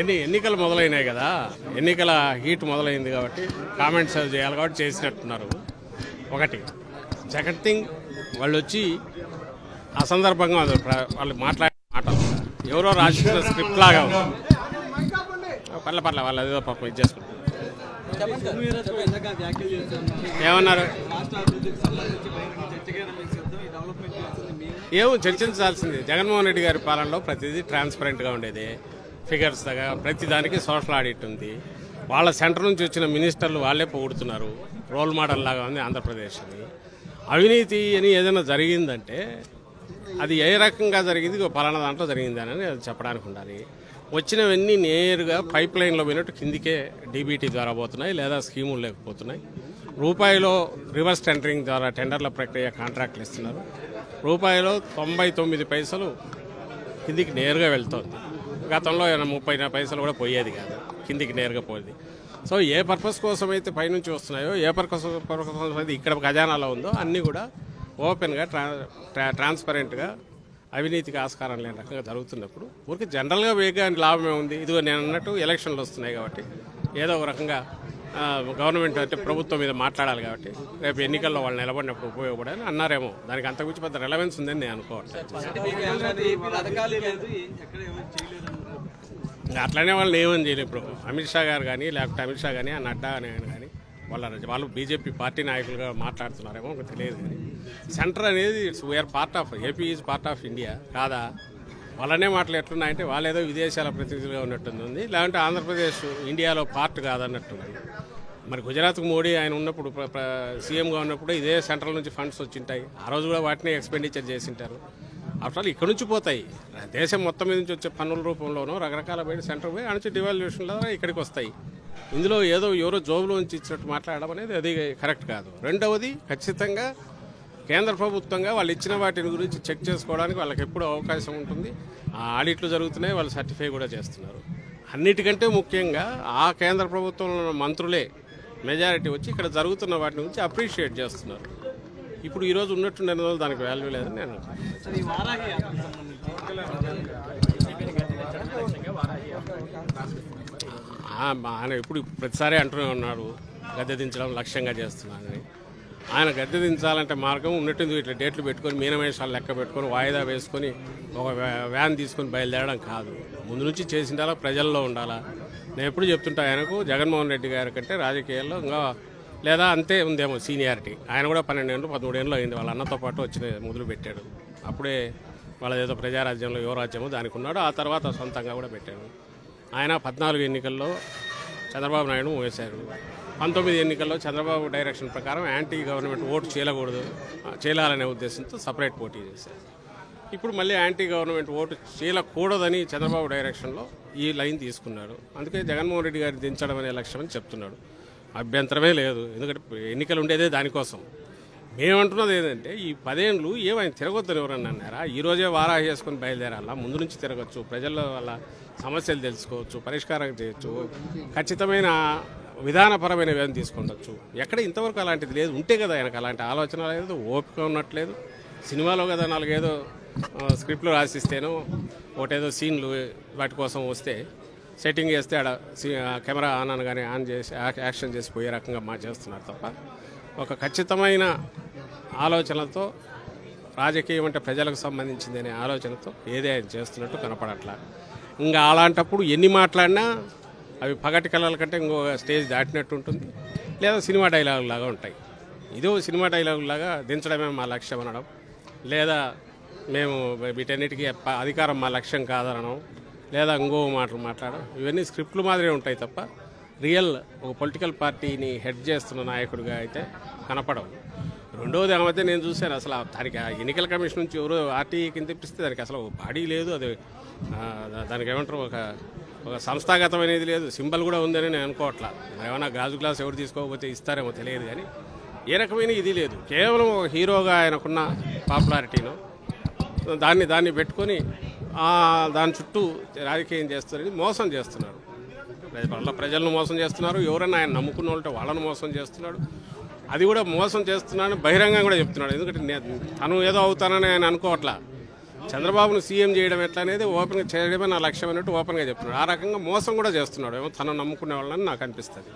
ఎన్ని ఎన్నికలు మొదలైనాయి కదా ఎన్నికల హీట్ మొదలైంది కాబట్టి కామెంట్స్ చేయాలి కాబట్టి చేసినట్టున్నారు. ఒకటి సెకండ్ థింగ్ వాళ్ళు వచ్చి ఆ సందర్భంగా వాళ్ళు మాట్లాడే మాటలు. ఎవరో రాసిన స్క్రిప్ట్ లాగా పర్లే పర్లే వాళ్ళు అదేదో పాపం ఇచ్చేసుకుంటారు ఏమన్నారు? ఏమో చర్చించాల్సింది. జగన్మోహన్ రెడ్డి గారి పాలనలో ప్రతిదీ ట్రాన్స్పరెంట్గా ఉండేది. ఫిగర్స్ దగ్గర ప్రతి దానికి సోషల్ ఆడిట్ ఉంది. వాళ్ళ సెంటర్ నుంచి వచ్చిన మినిస్టర్లు వాళ్ళే పొగుడుతున్నారు. రోల్ మోడల్ లాగా ఉంది ఆంధ్రప్రదేశ్ అని. అవినీతి అని ఏదైనా జరిగిందంటే అది ఏ రకంగా జరిగింది పలానా దాంట్లో జరిగిందని అది చెప్పడానికి ఉండాలి. వచ్చినవన్నీ నేరుగా పైప్ లైన్లో పోయినట్టు కిందికే డీబీటీ ద్వారా పోతున్నాయి లేదా స్కీములు లేకపోతున్నాయి. రూపాయిలో రివర్స్ టెండరింగ్ ద్వారా టెండర్ల ప్రక్రియ కాంట్రాక్ట్లు ఇస్తున్నారు. రూపాయిలో తొంభై తొమ్మిది పైసలు కిందికి నేరుగా వెళ్తోంది. గతంలో ఏమైనా ముప్పై పైసలు కూడా పోయేది కాదు. కిందికి నేరుగా పోయేది. సో ఏ పర్పస్ కోసం అయితే పైనుంచి వస్తున్నాయో ఏ పర్పస్ పర్పస్ కోసం అయితే ఇక్కడ ఖజానాలో ఉందో అన్నీ కూడా ఓపెన్గా ట్రా ట్రాన్స్పరెంట్గా అవినీతికి ఆస్కారం లేని రకంగా జరుగుతున్నప్పుడు ఊరికి జనరల్గా వేగా లాభమే ఉంది ఇదిగో నేను అన్నట్టు ఎలక్షన్లు వస్తున్నాయి కాబట్టి ఏదో ఒక రకంగా గవర్నమెంట్ అంటే ప్రభుత్వం మీద మాట్లాడాలి కాబట్టి రేపు ఎన్నికల్లో వాళ్ళు నిలబడినప్పుడు ఉపయోగపడాలి అన్నారేమో. దానికి అంత గురించి పెద్ద రిలవెన్స్ ఉందని నేను అనుకోవట్లేదు అట్లనే వాళ్ళు ఏమని చేయలేదు ఇప్పుడు. అమిత్ షా గారు కానీ లేకపోతే అమిత్ షా కానీ ఆ నడ్డా అని కానీ వాళ్ళ వాళ్ళు బీజేపీ పార్టీ నాయకులుగా మాట్లాడుతున్నారేమో తెలియదు కానీ సెంటర్ అనేది it's we are part of AP is part of India కాదా? వాళ్ళనే మాటలు ఎట్లున్నాయంటే వాళ్ళు ఏదో విదేశాల ప్రతినిధులుగా ఉన్నట్టుంది. లేదంటే ఆంధ్రప్రదేశ్ ఇండియాలో పార్ట్ కాదన్నట్టుంది. మరి గుజరాత్కు మోడీ ఆయన ఉన్నప్పుడు సీఎంగా ఉన్నప్పుడు ఇదే సెంట్రల్ నుంచి ఫండ్స్ వచ్చింటాయి. ఆ రోజు కూడా వాటిని ఎక్స్పెండిచర్ చేసింటారు. ఆఫ్టర్ ఇక్కడ నుంచి పోతాయి. దేశం మొత్తం మీద నుంచి వచ్చే పన్నుల రూపంలోనూ రకరకాల బయట సెంటర్ పోయి ఆ నుంచి డివాల్యూషన్లో ఇక్కడికి వస్తాయి. ఇందులో ఏదో ఎవరో జోబులో నుంచి ఇచ్చినట్టు మాట్లాడడం అనేది అది కరెక్ట్ కాదు. రెండవది ఖచ్చితంగా కేంద్ర ప్రభుత్వంగా వాళ్ళు ఇచ్చిన వాటిని గురించి చెక్ చేసుకోవడానికి వాళ్ళకి ఎప్పుడు అవకాశం ఉంటుంది. ఆ ఆడిట్లు జరుగుతున్నాయి వాళ్ళు సర్టిఫై కూడా చేస్తున్నారు. అన్నిటికంటే ముఖ్యంగా ఆ కేంద్ర ప్రభుత్వంలో మంత్రులే మెజారిటీ వచ్చి ఇక్కడ జరుగుతున్న వాటిని గురించి అప్రిషియేట్ చేస్తున్నారు. ఇప్పుడు ఈరోజు ఉన్నట్టుండే రోజులు దానికి వాల్యూ లేదని నేను ఆయన ఇప్పుడు ప్రతిసారి అంటూనే ఉన్నాడు గద్దె దించడం లక్ష్యంగా చేస్తున్నానని. ఆయన గద్దె దించాలంటే మార్గం ఉన్నట్టుంది ఇట్లా డేట్లు పెట్టుకొని మీనమేషాలు లెక్క పెట్టుకొని వాయిదా వేసుకొని ఒక వ్యా- వ్యాన్ తీసుకొని బయలుదేరడం కాదు. ముందు నుంచి చేసిండాలా ప్రజల్లో ఉండాలా? నేను ఎప్పుడు చెప్తుంటా ఆయనకు జగన్మోహన్ రెడ్డి గారి కంటే రాజకీయాల్లో ఇంకా లేదా అంతే ఉందేమో సీనియారిటీ. ఆయన కూడా పన్నెండేళ్ళు పదమూడేళ్ళు అయింది. వాళ్ళ అన్నతో పాటు వచ్చి మొదలు పెట్టాడు. అప్పుడే వాళ్ళ ఏదో ప్రజారాజ్యంలో యువరాజ్యము దానికి ఉన్నాడు. ఆ తర్వాత సొంతంగా కూడా పెట్టాడు. ఆయన పద్నాలుగు ఎన్నికల్లో చంద్రబాబు నాయుడు వేశారు పంతొమ్మిది ఎన్నికల్లో చంద్రబాబు డైరెక్షన్ ప్రకారం యాంటీ గవర్నమెంట్ ఓటు చేయకూడదు చేయాలనే ఉద్దేశంతో సపరేట్ పోటీ చేశారు. ఇప్పుడు మళ్ళీ యాంటీ గవర్నమెంట్ ఓటు చేయకూడదని చంద్రబాబు డైరెక్షన్లో ఈ లైన్ తీసుకున్నాడు అందుకే జగన్మోహన్ రెడ్డి గారిని దించడం అనే లక్ష్యం అని చెప్తున్నాడు. అభ్యంతరమే లేదు. ఎందుకంటే ఎన్నికలు ఉండేదే దానికోసం. మేమంటున్నది ఏంటంటే ఈ పదేళ్ళు ఏమైనా తిరగొద్దని ఎవరన్నా అన్నారా? ఈ రోజే వారాహి చేసుకొని బయలుదేరాలా? ముందు నుంచి తిరగచ్చు ప్రజల వల్ల సమస్యలు తెలుసుకోవచ్చు పరిష్కారం చేయొచ్చు ఖచ్చితమైన విధానపరమైన వ్యయం తీసుకుండొచ్చు. ఎక్కడ ఇంతవరకు అలాంటిది లేదు. ఉంటే కదా ఆయనకు అలాంటి ఆలోచన లేదు ఓపిక ఉన్నట్లేదు సినిమాలో కదా నాలుగేదో స్క్రిప్ట్లు రాసిస్తేనో ఒకటేదో సీన్లు వాటి కోసం వస్తే సెట్టింగ్ చేస్తే ఆడ ఆ కెమెరా ఆన్ అనగానే ఆన్ చేసి యాక్షన్ చేసి పోయే రకంగా మా చేస్తున్నారు తప్ప ఒక ఖచ్చితమైన ఆలోచనలతో రాజకీయం అంటే ప్రజలకు సంబంధించింది అనే ఆలోచనతో ఏదే ఆయన చేస్తున్నట్టు కనపడట్లా. ఇంకా అలాంటప్పుడు ఎన్ని మాట్లాడినా అవి పగటి కళల కంటే ఇంకో స్టేజ్ దాటినట్టు ఉంటుంది లేదా సినిమా డైలాగులాగా ఉంటాయి. ఇదో సినిమా డైలాగులాగా దించడమే మా లక్ష్యం అనడం లేదా మేము వీటన్నిటికీ అధికారం మా లక్ష్యం కాదనడం లేదా ఇంకో మాటలు మాట్లాడడం ఇవన్నీ స్క్రిప్ట్లు మాదిరే ఉంటాయి తప్ప రియల్ ఒక పొలిటికల్ పార్టీని హెడ్ చేస్తున్న నాయకుడిగా అయితే కనపడవు. రెండవది ఏమైతే నేను చూశాను అసలు దానికి ఆ ఎన్నికల కమిషన్ నుంచి ఎవరు ఆర్టీ కింద తెప్పిస్తే దానికి అసలు బాడీ లేదు అది దానికి ఏమంటారు ఒక ఒక సంస్థాగతమైనది లేదు సింబల్ కూడా ఉందని నేను అనుకోవట్లా. ఏమైనా ఏమన్నా గాజు గ్లాస్ ఎవరు తీసుకోకపోతే ఇస్తారేమో తెలియదు కానీ ఏ రకమైన ఇది లేదు. కేవలం ఒక హీరోగా ఆయనకున్న పాపులారిటీను దాన్ని దాన్ని పెట్టుకొని దాని చుట్టూ రాజకీయం చేస్తారని మోసం చేస్తున్నారు. వాళ్ళ ప్రజలను మోసం చేస్తున్నారు ఎవరైనా ఆయన నమ్ముకున్న వాళ్ళంటే వాళ్ళని మోసం చేస్తున్నాడు. అది కూడా మోసం చేస్తున్నాడని బహిరంగంగా కూడా చెప్తున్నాడు. ఎందుకంటే తను ఏదో అవుతానని ఆయన అనుకోవట్లా. చంద్రబాబును సీఎం చేయడం ఎట్లా అనేది ఓపెన్గా చేయడమే నా లక్ష్యం అన్నట్టు ఓపెన్గా చెప్తున్నాడు. ఆ రకంగా మోసం కూడా చేస్తున్నాడు. ఏమో తను నమ్ముకునే వాళ్ళని నాకు అనిపిస్తుంది.